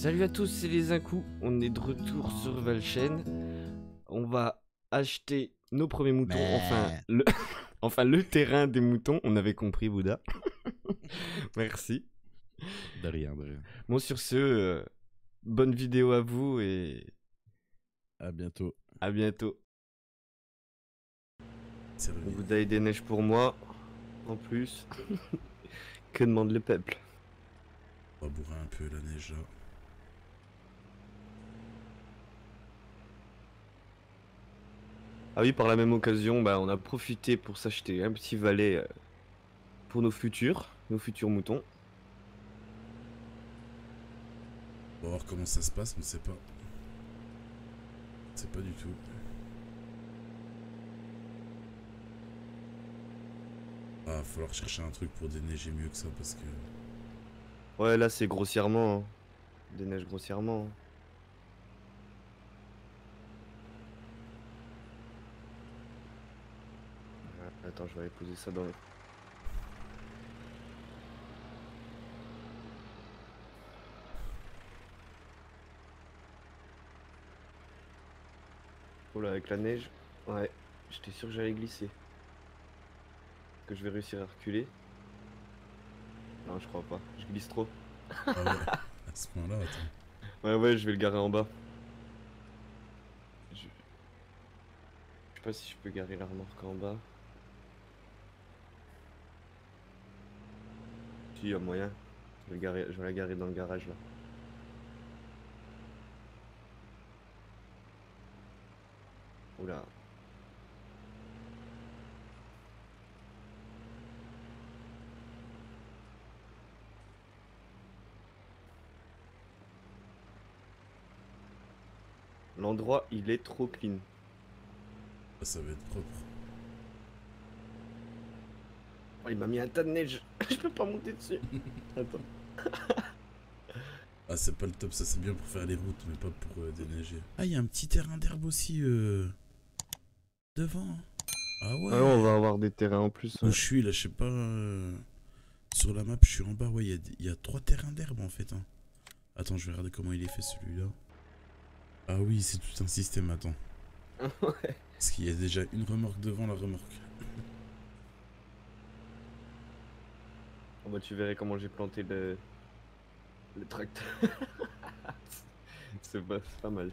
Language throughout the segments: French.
Salut à tous, c'est les Incous. On est de retour sur Valchen. On va acheter nos premiers moutons. Mais- Enfin le... enfin, le terrain des moutons. On avait compris, Bouddha. Merci. De rien, de rien. Bon, sur ce, euh, bonne vidéo à vous et À bientôt. à bientôt. Bouddha et des neiges pour moi. En plus. que demande le peuple? On va bourrer un peu la neige là. Ah oui, par la même occasion, bah, on a profité pour s'acheter un petit valet euh, pour nos futurs, nos futurs moutons. On va voir comment ça se passe, on ne sait pas. On sait pas du tout. Ah, va falloir chercher un truc pour déneiger mieux que ça parce que. Ouais, là c'est grossièrement. hein. Des neiges grossièrement. hein. Ah, Attends, je vais aller poser ça dans le... Oh là, avec la neige. Ouais, j'étais sûr que j'allais glisser. Est-ce que je vais réussir à reculer Non, je crois pas. Je glisse trop. Ah ouais, à ce point-là, attends. Ouais, ouais, je vais le garer en bas. Je... je sais pas si je peux garer la remorque en bas. Si, y a moyen. Je vais, garer... je vais la garer dans le garage là. Oula. L'endroit, il est trop clean. Ça va être propre. Il m'a mis un tas de neige. je peux pas monter dessus. Attends. Ah, c'est pas le top, ça c'est bien pour faire les routes, mais pas pour euh, déneiger. Ah, il y a un petit terrain d'herbe aussi euh... devant. Ah ouais. Ah, on va avoir des terrains en plus. Où ouais. je suis là, je sais pas. euh, Sur la map, je suis en bas. Ouais, il y a- il y, a trois terrains d'herbe en fait. hein. Attends, je vais regarder comment il est fait celui-là. Ah oui, c'est tout un système. Attends. Ouais. Parce qu'il y a déjà une remorque devant la remorque. Bah, tu verrais comment j'ai planté le, le tracteur. c'est pas, c'est pas mal.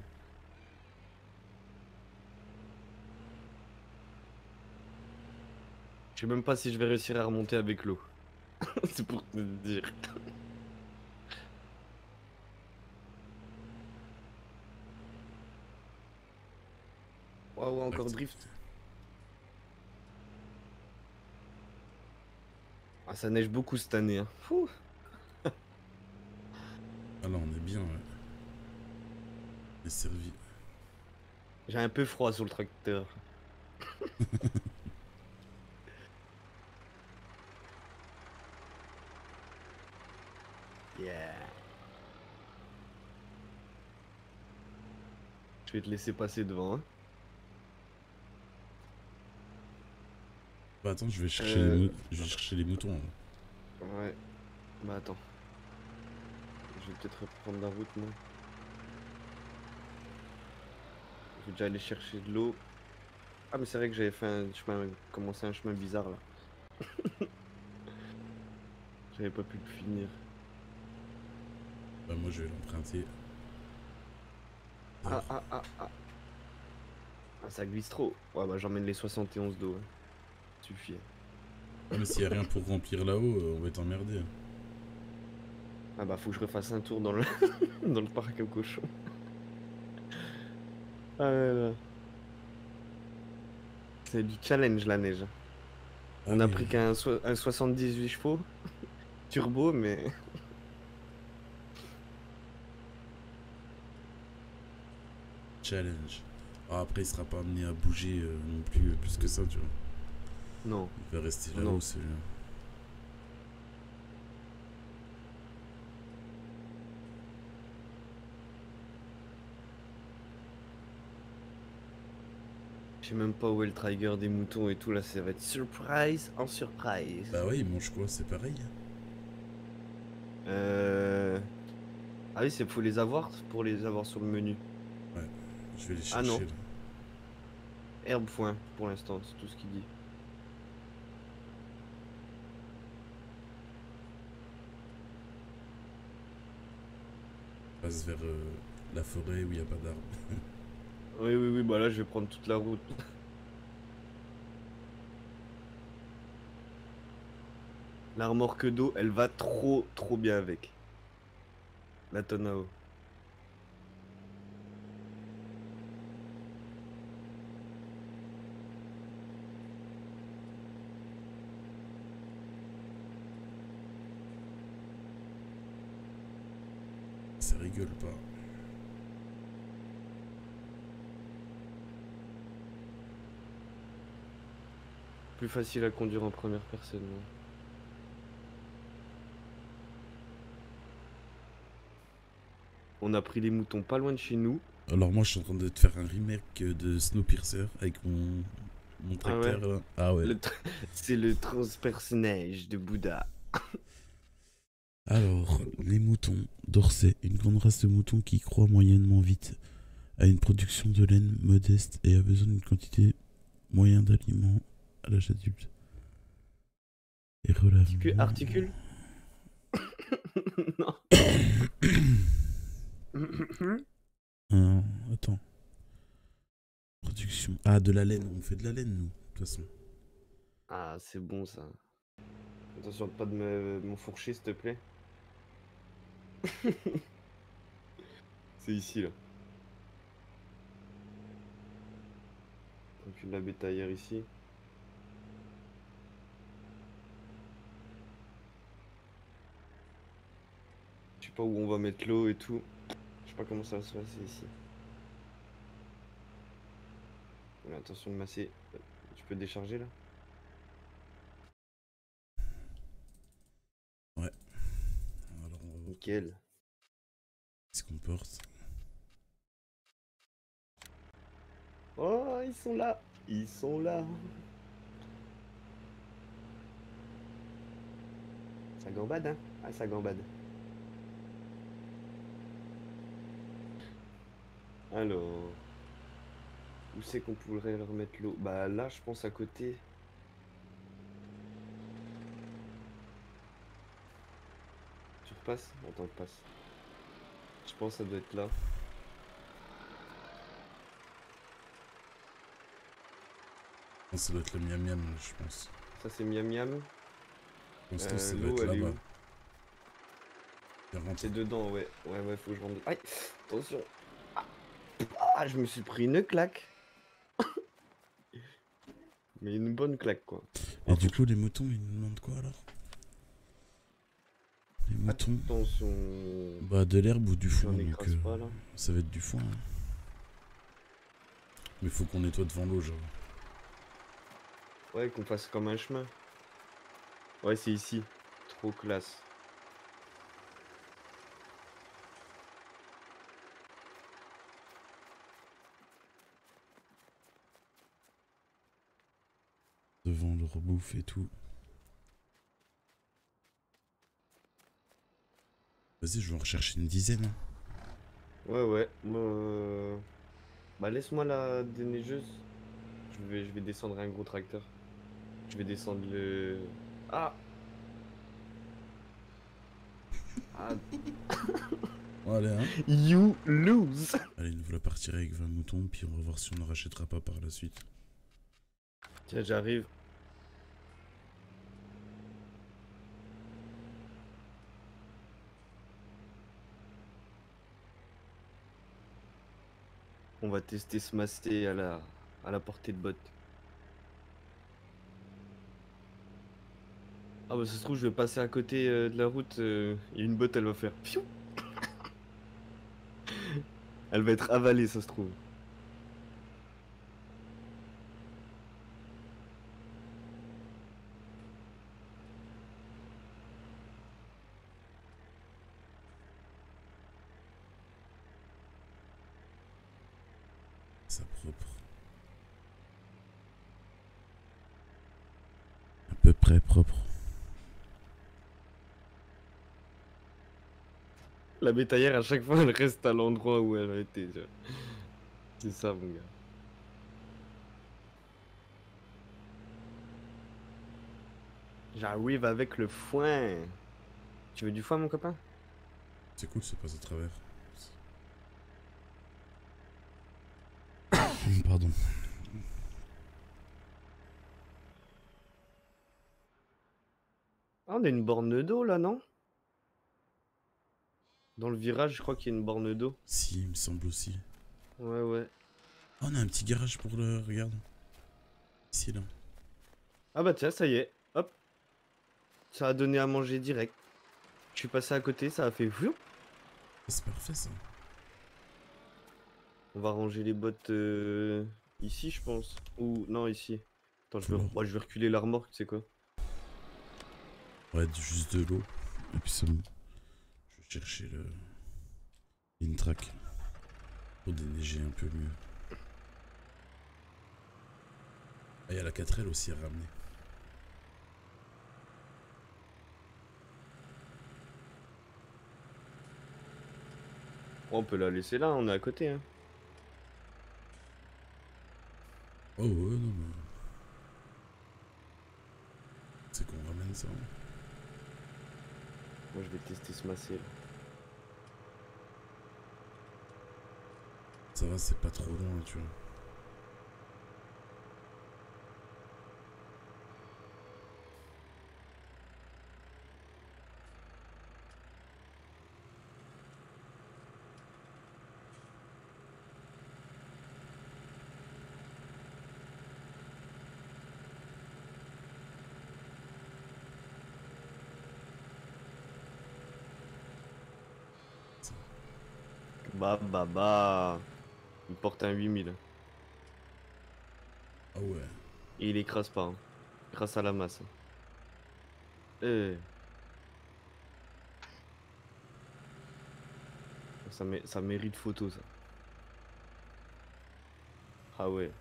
Je sais même pas si je vais réussir à remonter avec l'eau. c'est pour te dire. Waouh, encore drift. Ah, ça neige beaucoup cette année. Hein. Fouh. Ah là, on est bien. Ouais. On est servi. J'ai un peu froid sur le tracteur. yeah. Je vais te laisser passer devant. Hein. Bah attends, je vais chercher, Euh, les, mou- je vais chercher les moutons. hein. Ouais. Bah attends. Je vais peut-être reprendre la route moi. Je vais déjà aller chercher de l'eau. Ah mais c'est vrai que j'avais fait un chemin, commencé un chemin bizarre là. j'avais pas pu le finir. Bah moi, je vais l'emprunter. Ah ah ah ah. Ah ça glisse trop. Ouais bah j'emmène les 71 d'eau. hein. Suffit. Ah, mais s'il y a rien pour remplir là-haut, euh, on va être emmerdé. Ah bah faut que je refasse un tour dans le dans le parc aux cochons. Ah là là. C'est du challenge la neige. On Ah a oui, pris qu'un so- un 78 chevaux turbo mais Challenge. Ah, après, il sera pas amené à bouger euh, non plus euh, plus que ça, tu vois. Non. Il va rester là-haut, celui-là. Je sais même pas où est le trigger des moutons et tout là, ça va être surprise en surprise. Bah ouais, il mange quoi? C'est pareil. Euh... Ah oui, c'est faut les avoir pour les avoir sur le menu. Je vais les Ah non. chercher. là. Herbe foin pour l'instant, c'est tout ce qu'il dit. Vers euh, la forêt où il n'y a pas d'arbres. Oui, oui, oui, bah là je vais prendre toute la route. La remorque d'eau, elle va trop, trop bien avec. La tonne à eau. Ça rigole pas. Plus facile à conduire en première personne. On a pris les moutons pas loin de chez nous. Alors moi je suis en train de te faire un remake de Snowpiercer avec mon, mon Ah ouais tracteur. là. Ah ouais. Le tr- C'est le transpersonnage de Bouddha. Alors, les moutons d'Orsay, une grande race de moutons qui croît moyennement vite, a une production de laine modeste et a besoin d'une quantité moyenne d'aliments à l'âge adulte. Et Articule, relativement- articule Non. Ah, attends. Production. Ah, de la laine. On fait de la laine, nous, de toute façon. Ah, c'est bon ça. Attention de pas de me m'enfourcher, s'il te plaît. c'est ici là. Donc la bétaillère ici. Je sais pas où on va mettre l'eau et tout. Je sais pas comment ça va se passer ici. Voilà, attention de masser. Tu peux décharger là Alors, on va voir Nickel. ce qu'on porte? Oh, ils sont là. Ils sont là. Ça gambade, hein? Ah, ça gambade. Alors... Où c'est qu'on pourrait leur mettre l'eau? Bah là, je pense à côté. Passe. Je pense que ça doit être là. Ça doit être le miam miam, je pense. Ça, c'est miam miam. Euh, ça doit être là-bas. C'est dedans, ouais. Ouais, ouais, faut que je rentre. Aïe, attention. Ah, Ah, je me suis pris une claque. Mais une bonne claque, quoi. Et du coup, les moutons, ils nous demandent quoi alors? Les moutons Attention. Bah, de l'herbe ou du foin. Donc, euh, pas, là. ça va être du foin. hein. Mais faut qu'on nettoie devant l'eau, genre. Ouais, qu'on fasse comme un chemin. Ouais, c'est ici. Trop classe. Devant leur bouffe et tout. Vas-y, je vais en rechercher une dizaine. Ouais, ouais. Euh, Bah, laisse-moi la déneigeuse. Je vais, je vais descendre un gros tracteur. Je vais descendre le. Ah Ah, Allez, hein. you lose Allez, nous voilà partir avec 20 moutons, puis on va voir si on en rachètera pas par la suite. Tiens, j'arrive. On va tester ce masté à la, à la portée de botte. Ah bah ça se trouve je vais passer à côté euh, de la route euh, et une botte elle va faire Elle va être avalée ça se trouve. Ça propre. À peu près propre. La bétaillère, à chaque fois, elle reste à l'endroit où elle a été. C'est ça, mon gars. J'arrive avec le foin. Tu veux du foin, mon copain? C'est cool, ça passe à travers. Pardon. Ah, on a une borne d'eau là, non? Dans le virage, je crois qu'il y a une borne d'eau. Si, il me semble aussi. Ouais, ouais. Ah, on a un petit garage pour le. Regarde. Ici, là. Ah bah tiens, ça y est. Hop. Ça a donné à manger direct. Je suis passé à côté, ça a fait C'est parfait, ça. On va ranger les bottes euh, ici, je pense. Ou non, ici. Attends, je vais, moi, je vais reculer la remorque, tu sais quoi. Ouais, juste de l'eau. Et puis c'est bon. Chercher le. Une track. Pour déneiger un peu mieux. Ah, il y a la 4L aussi à ramener. Oh, on peut la laisser là, on est à côté. Hein. Oh ouais, non mais. C'est qu'on ramène ça. hein. Moi, je vais tester ce massé. là. Ça va, c'est pas trop loin, tu vois. Bah, bah, bah. Il porte un 8000. Ah ouais. Et il écrase pas. hein. Grâce à la masse. Eh. Ça, mé- ça mérite photo, ça. Ah ouais.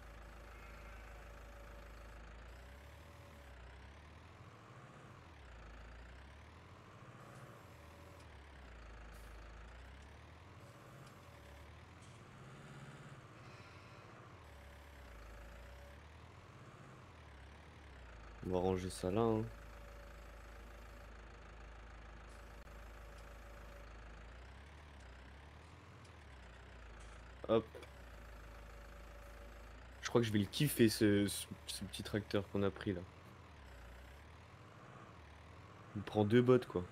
On va ranger ça là. hein. Hop. Je crois que je vais le kiffer ce, petit tracteur qu'on a pris là. Il prend deux bottes quoi.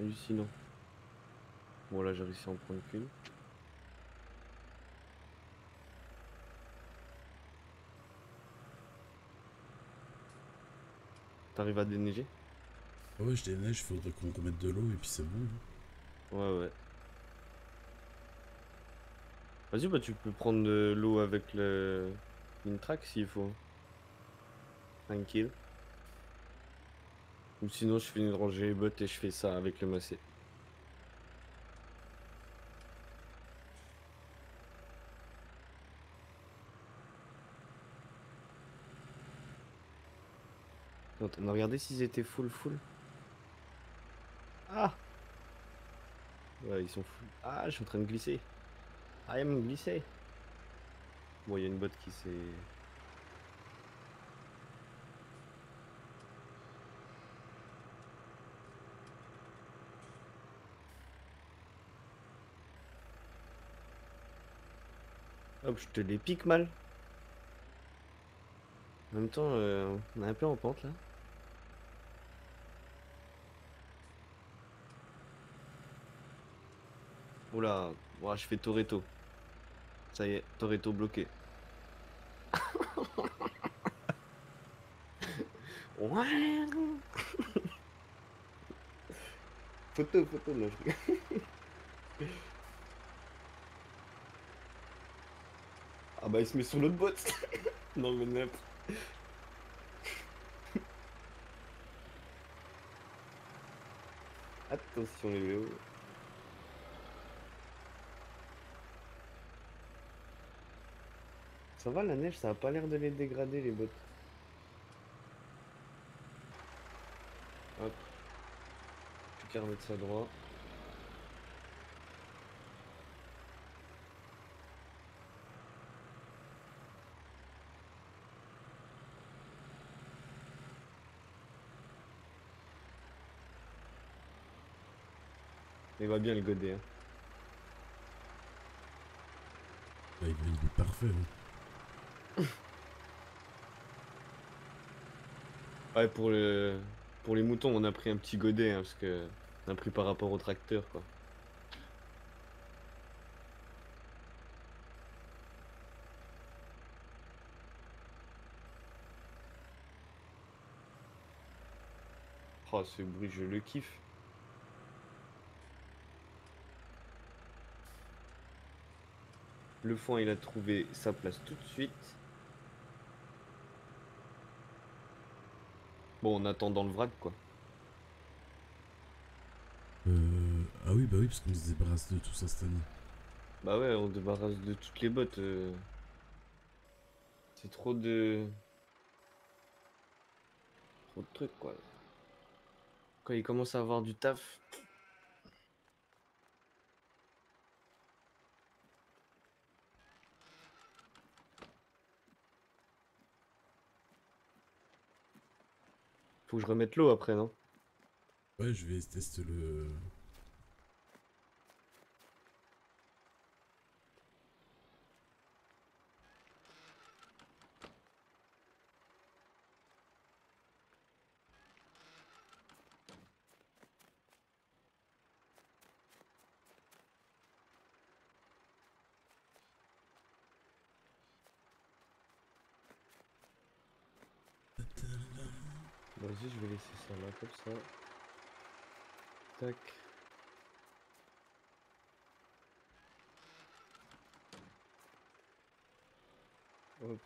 Hallucinant. Bon là j'ai réussi à en prendre qu'une. T'arrives à déneiger Ah ouais, je déneige, faudrait qu'on remette de l'eau et puis c'est bon. Ouais, ouais. Vas-y, bah tu peux prendre de l'eau avec le une track s'il faut. Tranquille. Ou sinon, je finis de ranger les bottes et je fais ça avec le massé. A regardé s'ils étaient full full. Ah Ouais, ils sont fous. Ah, je suis en train de glisser. I am glissé. Bon, il y a une botte qui s'est... Hop, je te les pique mal. En même temps, euh, on est un peu en pente là. Oula, ouah, je fais Toretto. Ça y est, Toretto bloqué. Ouais. photo, photo, là, je. Ah bah il se met sur l'autre botte. non mais n'importe. Attention les vélos. Ça va, la neige, ça a pas l'air de les dégrader, les bottes. Hop. Plus qu'à remettre ça droit. Il va bien le goder. Hein. Ah, il est parfait. Hein. Ouais, pour, le... pour les moutons, on a pris un petit godet, hein, parce que on a pris par rapport au tracteur, quoi. Oh, ce bruit, je le kiffe. Le foin, il a trouvé sa place tout de suite. Bon, on attend dans le vrac, quoi. Euh... Ah oui, bah oui, parce qu'on se débarrasse de tout ça cette année. Bah ouais, on se débarrasse de toutes les bottes. euh. C'est trop de... Trop de trucs, quoi. Quand il commence à avoir du taf... Faut que je remette l'eau après, non? Ouais, je vais tester le... Vas-y, je vais laisser ça. Tac. Hop.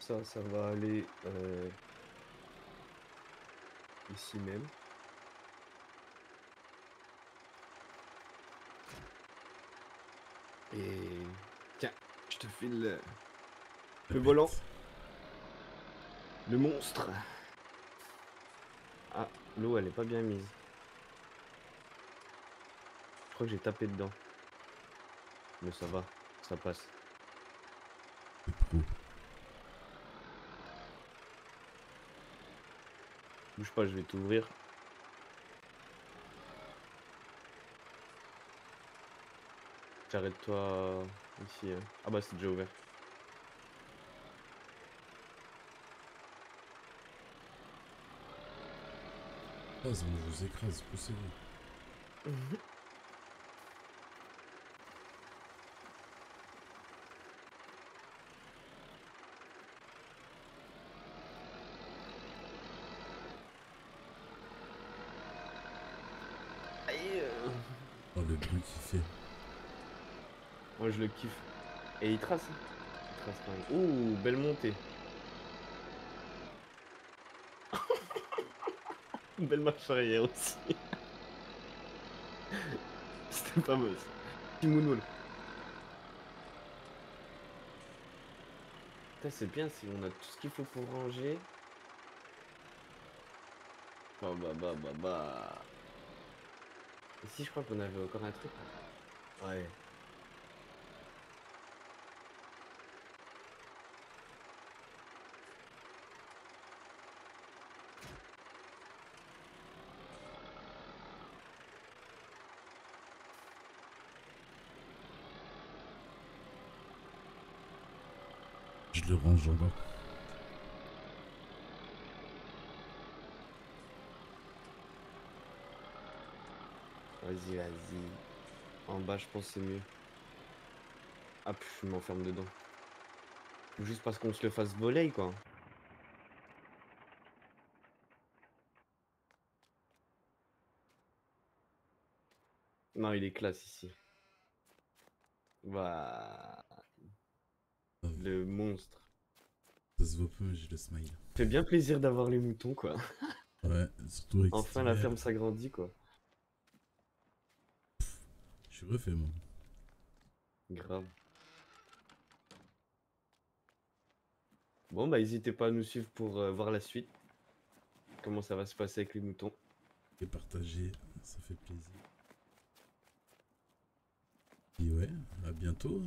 Ça, ça va aller euh, ici même. Et tiens, je te file le, le volant. Le monstre. L'eau elle est pas bien mise. Je crois que j'ai tapé dedans. Mais ça va, ça passe. Bouge pas, je vais t'ouvrir. Arrête-toi ici. hein. Ah bah c'est déjà ouvert. Ça je vous écrase, poussez-vous. Aïe, euh. Oh, le bruit qu'il fait. Moi je le kiffe. Et il trace. Il trace quand même. Ouh, belle montée. Belle marche arrière aussi. C'était pas mal c'est bien si on a tout ce qu'il faut pour ranger. Bah bah bah bah bah. Ici, je crois qu'on avait encore un truc. Ouais. Je le range en bas. Vas-y, vas-y. En bas, je pense c'est mieux. Ah, je m'enferme dedans. Juste parce qu'on se le fasse voler, quoi. Non, il est classe ici. Bah, Ah, le monstre. Ça se voit peu, j'ai le smile. Fait bien plaisir d'avoir les moutons, quoi. Ouais, surtout avec Enfin, la ferme s'agrandit, quoi. Je suis refait, moi. Grave. Bon, bah, n'hésitez pas à nous suivre pour euh, voir la suite. Comment ça va se passer avec les moutons. Et partager, ça fait plaisir. Et ouais, à bientôt.